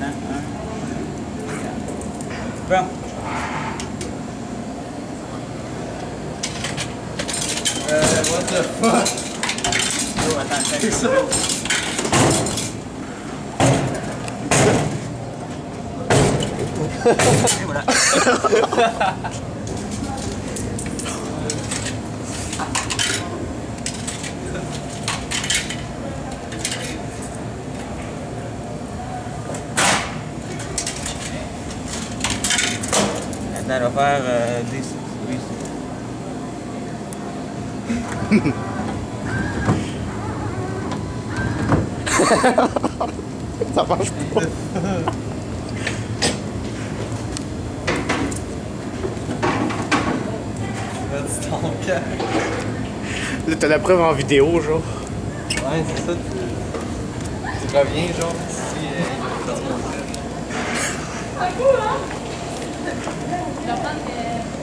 Bro. Uh, what the fuck? Oh, I thought that Hey, what up? On va faire euh, des... Oui, Ça marche pas. That's ton cœur. Là, t'as la preuve en vidéo, genre. Ouais, c'est ça. Tu, tu reviens, genre, si euh, il va te faire mon cœur. 몇 단계?